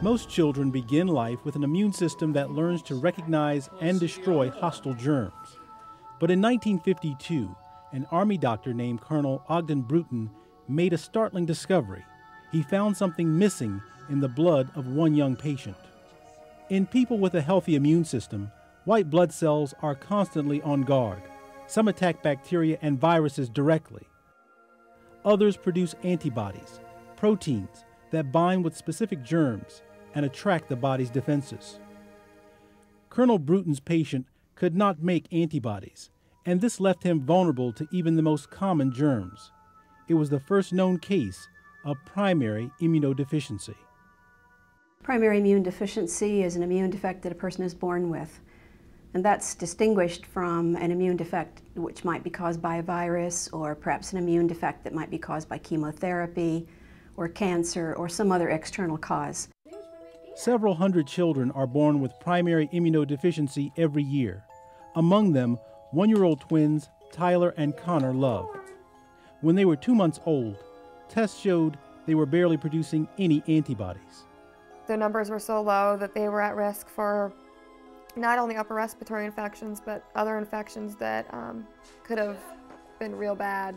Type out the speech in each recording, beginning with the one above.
Most children begin life with an immune system that learns to recognize and destroy hostile germs. But in 1952, an Army doctor named Colonel Ogden Bruton made a startling discovery. He found something missing in the blood of one young patient. In people with a healthy immune system, white blood cells are constantly on guard. Some attack bacteria and viruses directly. Others produce antibodies, proteins that bind with specific germs and attract the body's defenses. Colonel Bruton's patient could not make antibodies, and this left him vulnerable to even the most common germs. It was the first known case of primary immunodeficiency. Primary immune deficiency is an immune defect that a person is born with. And that's distinguished from an immune defect which might be caused by a virus or perhaps an immune defect that might be caused by chemotherapy or cancer or some other external cause. Several hundred children are born with primary immunodeficiency every year. Among them, one year old twins Tyler and Connor Love. When they were two months old, tests showed they were barely producing any antibodies the numbers were so low that they were at risk for not only upper respiratory infections, but other infections that um, could have been real bad,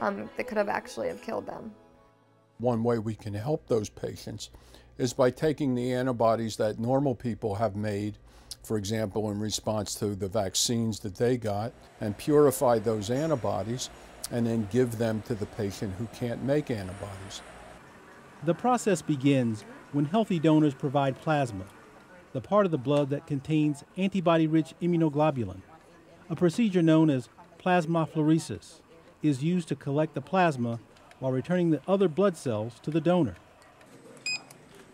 um, that could have actually have killed them. One way we can help those patients is by taking the antibodies that normal people have made, for example, in response to the vaccines that they got, and purify those antibodies and then give them to the patient who can't make antibodies. The process begins when healthy donors provide plasma, the part of the blood that contains antibody rich immunoglobulin. A procedure known as plasmapheresis is used to collect the plasma while returning the other blood cells to the donor.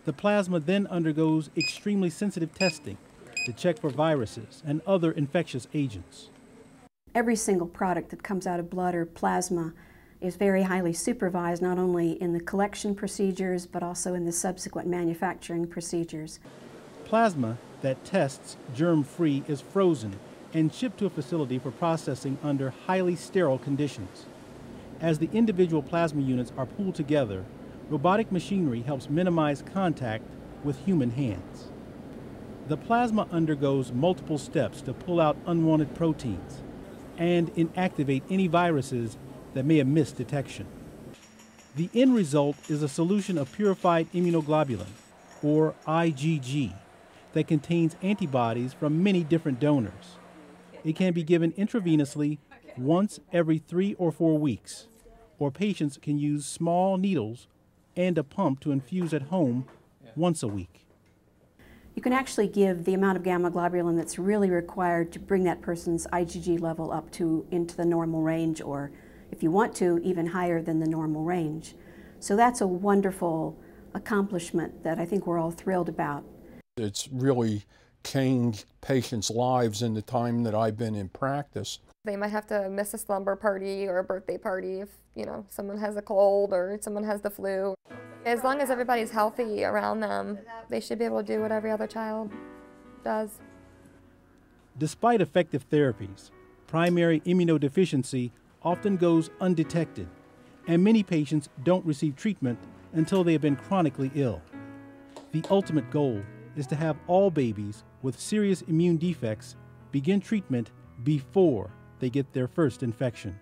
The plasma then undergoes extremely sensitive testing to check for viruses and other infectious agents. Every single product that comes out of blood or plasma is very highly supervised not only in the collection procedures but also in the subsequent manufacturing procedures. Plasma that tests germ-free is frozen and shipped to a facility for processing under highly sterile conditions. As the individual plasma units are pooled together, robotic machinery helps minimize contact with human hands. The plasma undergoes multiple steps to pull out unwanted proteins and inactivate any viruses that may have missed detection. The end result is a solution of purified immunoglobulin, or IgG, that contains antibodies from many different donors. It can be given intravenously once every three or four weeks, or patients can use small needles and a pump to infuse at home once a week. You can actually give the amount of gamma globulin that's really required to bring that person's IgG level up to into the normal range or if you want to, even higher than the normal range. So that's a wonderful accomplishment that I think we're all thrilled about. It's really changed patients' lives in the time that I've been in practice. They might have to miss a slumber party or a birthday party if, you know, someone has a cold or someone has the flu. As long as everybody's healthy around them, they should be able to do what every other child does. Despite effective therapies, primary immunodeficiency often goes undetected, and many patients don't receive treatment until they have been chronically ill. The ultimate goal is to have all babies with serious immune defects begin treatment before they get their first infection.